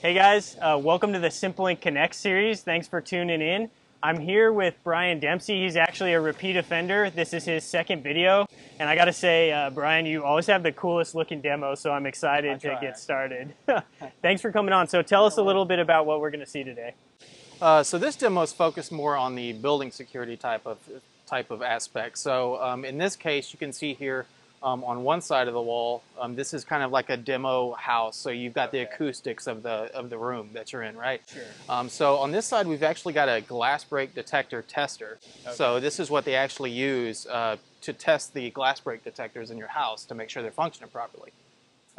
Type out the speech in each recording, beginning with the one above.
Hey guys, uh, welcome to the SimpleLink Connect series. Thanks for tuning in. I'm here with Brian Dempsey. He's actually a repeat offender. This is his second video. And I gotta say, uh, Brian, you always have the coolest looking demo, so I'm excited to get started. Thanks for coming on. So tell us a little bit about what we're gonna see today. Uh, so this demo is focused more on the building security type of type of aspect. So um, in this case, you can see here um, on one side of the wall. Um, this is kind of like a demo house, so you've got okay. the acoustics of the of the room that you're in, right? Sure. Um, so on this side, we've actually got a glass break detector tester. Okay. So this is what they actually use uh, to test the glass break detectors in your house to make sure they're functioning properly.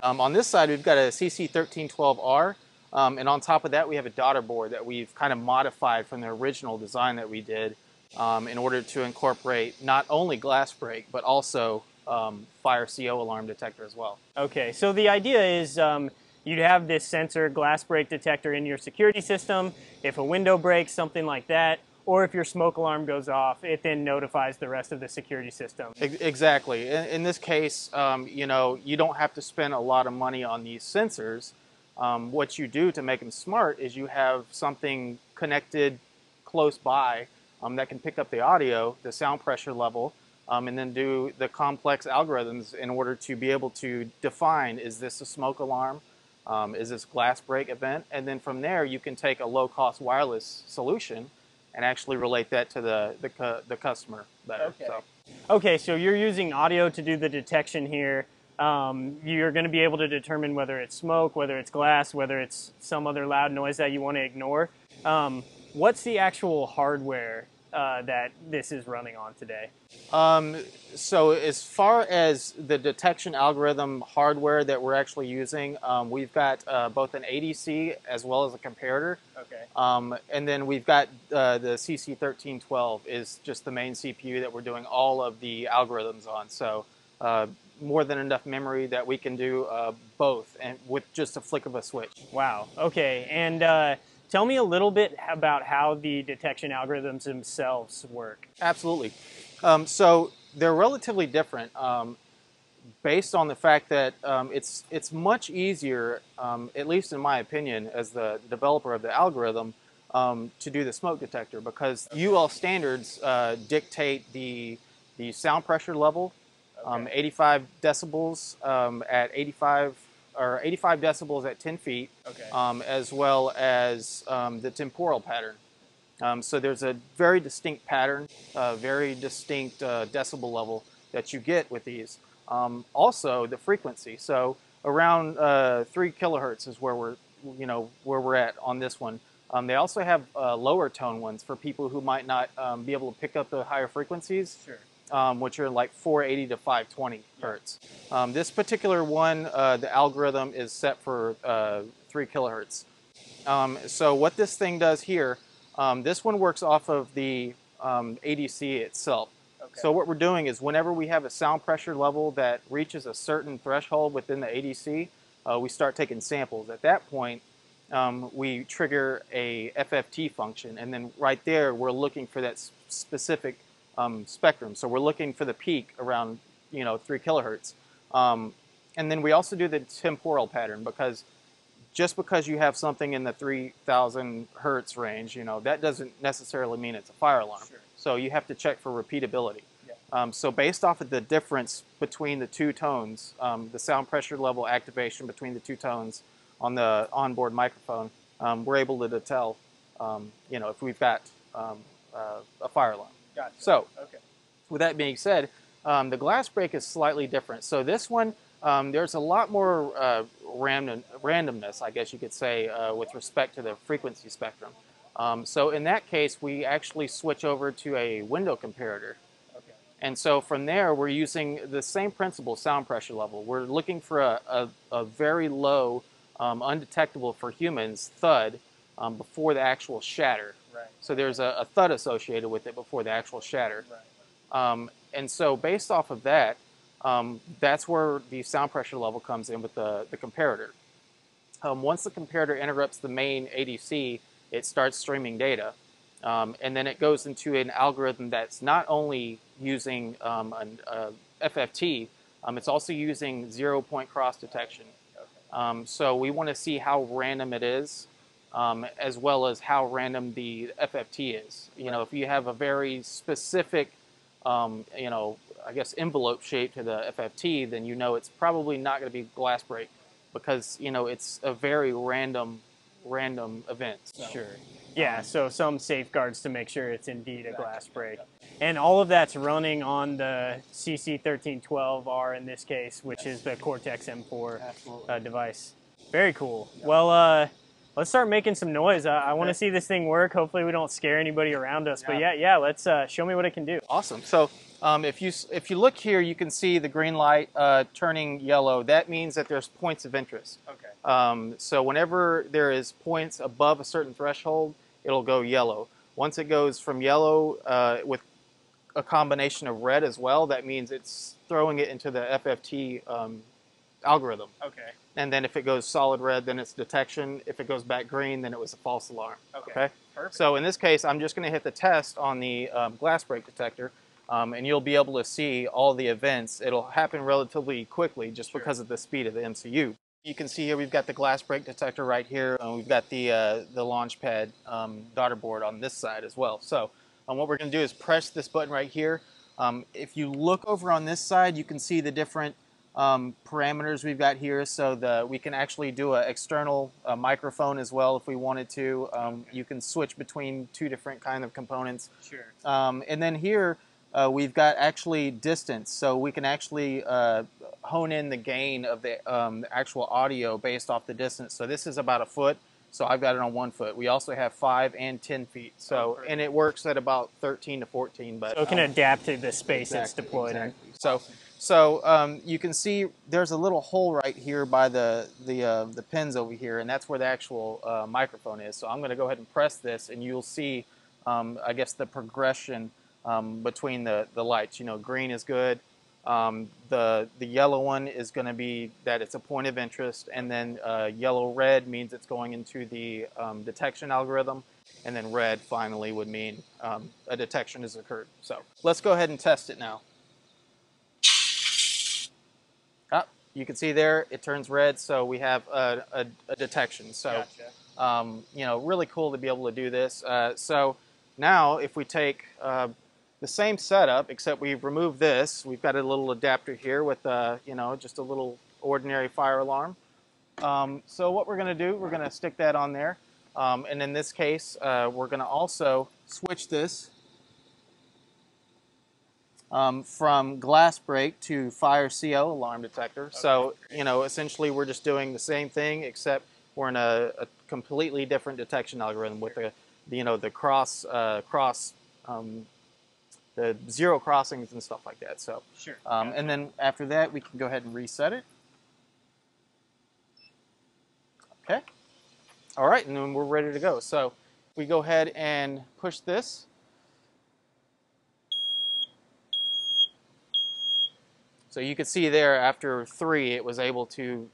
Um, on this side, we've got a CC1312R. Um, and on top of that, we have a daughter board that we've kind of modified from the original design that we did um, in order to incorporate not only glass break, but also um, fire CO alarm detector as well. Okay, so the idea is um, you'd have this sensor glass break detector in your security system. If a window breaks, something like that, or if your smoke alarm goes off, it then notifies the rest of the security system. Exactly. In, in this case, um, you know, you don't have to spend a lot of money on these sensors. Um, what you do to make them smart is you have something connected close by um, that can pick up the audio, the sound pressure level, um, and then do the complex algorithms in order to be able to define, is this a smoke alarm? Um, is this glass break event? And then from there, you can take a low-cost wireless solution and actually relate that to the, the, the customer better. Okay. So. okay, so you're using audio to do the detection here. Um, you're going to be able to determine whether it's smoke, whether it's glass, whether it's some other loud noise that you want to ignore. Um, what's the actual hardware uh, that this is running on today? Um, so as far as the detection algorithm hardware that we're actually using, um, we've got uh, both an ADC as well as a comparator. Okay. Um, and then we've got uh, the CC1312 is just the main CPU that we're doing all of the algorithms on. So uh, more than enough memory that we can do uh, both and with just a flick of a switch. Wow. Okay. And uh, Tell me a little bit about how the detection algorithms themselves work. Absolutely. Um, so they're relatively different um, based on the fact that um, it's, it's much easier, um, at least in my opinion, as the developer of the algorithm, um, to do the smoke detector because UL standards uh, dictate the, the sound pressure level, um, okay. 85 decibels at 85 or 85 decibels at 10 feet, okay. um, as well as um, the temporal pattern. Um, so there's a very distinct pattern, a very distinct uh, decibel level that you get with these. Um, also, the frequency. So around uh, three kilohertz is where we're, you know, where we're at on this one. Um, they also have uh, lower tone ones for people who might not um, be able to pick up the higher frequencies. Sure um, which are like 480 to 520 hertz. Um, this particular one, uh, the algorithm is set for uh, 3 kilohertz. Um, so what this thing does here, um, this one works off of the um, ADC itself. Okay. So what we're doing is whenever we have a sound pressure level that reaches a certain threshold within the ADC, uh, we start taking samples. At that point, um, we trigger a FFT function, and then right there, we're looking for that specific um, spectrum. So we're looking for the peak around, you know, three kilohertz. Um, and then we also do the temporal pattern because just because you have something in the 3000 hertz range, you know, that doesn't necessarily mean it's a fire alarm. Sure. So you have to check for repeatability. Yeah. Um, so based off of the difference between the two tones, um, the sound pressure level activation between the two tones on the onboard microphone, um, we're able to tell, um, you know, if we've got uh, a fire alarm. Gotcha. So, okay. with that being said, um, the glass break is slightly different. So this one, um, there's a lot more uh, random, randomness, I guess you could say, uh, with respect to the frequency spectrum. Um, so in that case, we actually switch over to a window comparator. Okay. And so from there, we're using the same principle, sound pressure level. We're looking for a, a, a very low, um, undetectable for humans thud um, before the actual shatter. Right. So there's a, a, thud associated with it before the actual shatter. Right. Um, and so based off of that, um, that's where the sound pressure level comes in with the, the comparator. Um, once the comparator interrupts the main ADC, it starts streaming data. Um, and then it goes into an algorithm that's not only using um, an uh, FFT, um, it's also using zero point cross detection. Okay. Um, so we want to see how random it is, um, as well as how random the FFT is. You know, if you have a very specific, um, you know, I guess envelope shape to the FFT, then you know it's probably not going to be glass break because you know it's a very random, random event. So. Sure. Yeah, so some safeguards to make sure it's indeed a glass break. And all of that's running on the CC1312R in this case, which is the Cortex M4 uh, device. Very cool. Well, uh, let's start making some noise. I, I want to see this thing work. Hopefully, we don't scare anybody around us. But yeah, yeah, let's uh, show me what it can do. Awesome. So um, if you if you look here, you can see the green light uh, turning yellow. That means that there's points of interest. Okay. Um, so whenever there is points above a certain threshold, it'll go yellow. Once it goes from yellow uh, with a combination of red as well, that means it's throwing it into the FFT um, algorithm. Okay. And then if it goes solid red, then it's detection. If it goes back green, then it was a false alarm. Okay. Perfect. So in this case, I'm just going to hit the test on the um, glass break detector, um, and you'll be able to see all the events. It'll happen relatively quickly just Sure. because of the speed of the MCU. You can see here we've got the glass break detector right here, and we've got the uh, the Launchpad um, daughter board on this side as well. So um, what we're going to do is press this button right here. Um, if you look over on this side, you can see the different um, parameters we've got here. So the we can actually do an external uh, microphone as well if we wanted to. Um, you can switch between two different kind of components. Sure. Um, and then here uh, we've got actually distance, so we can actually uh, hone in the gain of the um, actual audio based off the distance. So this is about a foot, so I've got it on one foot. We also have five and ten feet. Oh, So perfect. and it works at about thirteen to fourteen. But So it can um, adapt to the space it's Exactly, deployed exactly. So, so um, you can see there's a little hole right here by the the uh, the pins over here, and that's where the actual uh, microphone is. So I'm going to go ahead and press this, and you'll see, um, I guess, the progression um, between the the lights. You know, green is good. Um, the the yellow one is going to be that it's a point of interest, and then uh, yellow red means it's going into the um, detection algorithm, and then red finally would mean um, a detection has occurred. So let's go ahead and test it now. You can see there it turns red, so we have a, a, a detection. So Gotcha. um, you know, really cool to be able to do this. Uh, so now, if we take uh, the same setup, except we've removed this, we've got a little adapter here with, uh, you know, just a little ordinary fire alarm. Um, so what we're going to do, we're going to stick that on there. Um, and in this case, uh, we're going to also switch this um, from glass break to fire CO alarm detector. So, you know, essentially we're just doing the same thing, except we're in a, a completely different detection algorithm with the, the, you know, the cross, uh, cross, um, the zero crossings and stuff like that. So, Sure. um, and then after that, we can go ahead and reset it. Okay. All right, and then we're ready to go. So we go ahead and push this. So you could see there after three, it was able to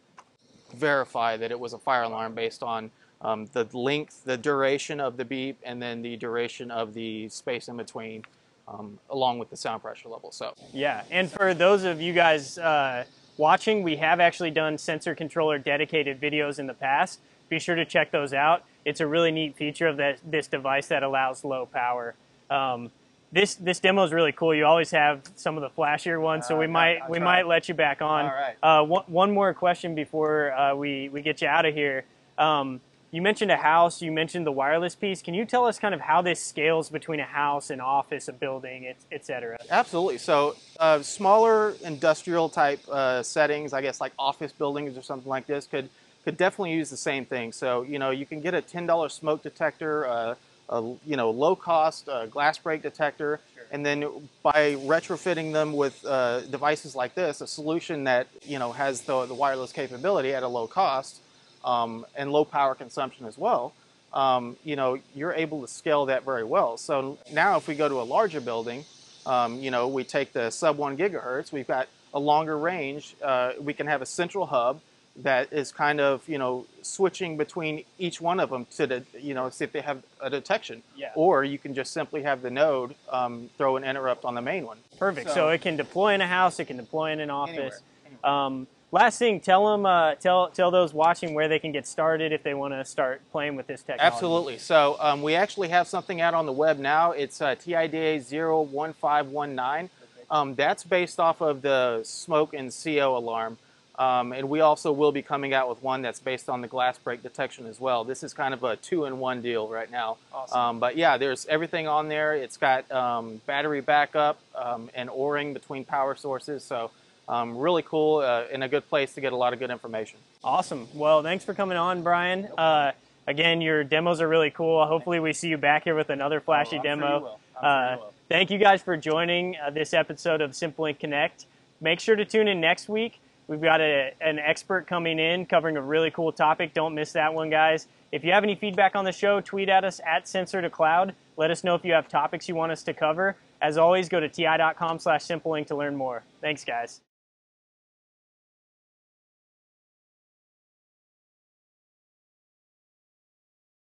verify that it was a fire alarm based on um, the length, the duration of the beep, and then the duration of the space in between, um, along with the sound pressure level. So Yeah, and for those of you guys uh, watching, we have actually done sensor controller dedicated videos in the past. Be sure to check those out. It's a really neat feature of that, this device that allows low power. Um, this this demo is really cool. You always have some of the flashier ones, so we might we might let you back on. All right. Uh, one, one more question before uh, we we get you out of here. Um, you mentioned a house. You mentioned the wireless piece. Can you tell us kind of how this scales between a house, an office, a building, et, et cetera? Absolutely. So, uh, smaller industrial type uh, settings, I guess like office buildings or something like this, could could definitely use the same thing. So, you know, you can get a ten dollar smoke detector, uh, a you know low cost uh, glass break detector, and then by retrofitting them with uh, devices like this, a solution that you know has the, the wireless capability at a low cost um, and low power consumption as well. Um, you know, you're able to scale that very well. So now, if we go to a larger building, um, you know, we take the sub one gigahertz. We've got a longer range. Uh, we can have a central hub that is kind of you know switching between each one of them to the you know see if they have a detection. Yeah. Or you can just simply have the node um, throw an interrupt on the main one. Perfect. So, So- it can deploy in a house. It can deploy in an office. Anywhere, Um, last thing, tell them, uh, tell tell those watching where they can get started if they want to start playing with this technology. Absolutely. So um, we actually have something out on the web now. It's uh, TIDA 01519. Um, that's based off of the smoke and CO alarm. Um, and we also will be coming out with one that's based on the glass break detection as well. This is kind of a two-in-one deal right now. Awesome. Um, but yeah, there's everything on there. It's got um, battery backup um, and O-ring between power sources. So um, really cool uh, and a good place to get a lot of good information. Awesome. Well, thanks for coming on, Brian. Uh, again, your demos are really cool. Hopefully, we see you back here with another flashy Oh, sure demo. you will. I'm sure Uh, will. thank you guys for joining uh, this episode of SimpleLink Connect. Make sure to tune in next week. We've got a, an expert coming in covering a really cool topic. Don't miss that one, guys. If you have any feedback on the show, tweet at us at Sensor to Cloud. Let us know if you have topics you want us to cover. As always, go to ti.com slash SimpleLink to learn more. Thanks, guys.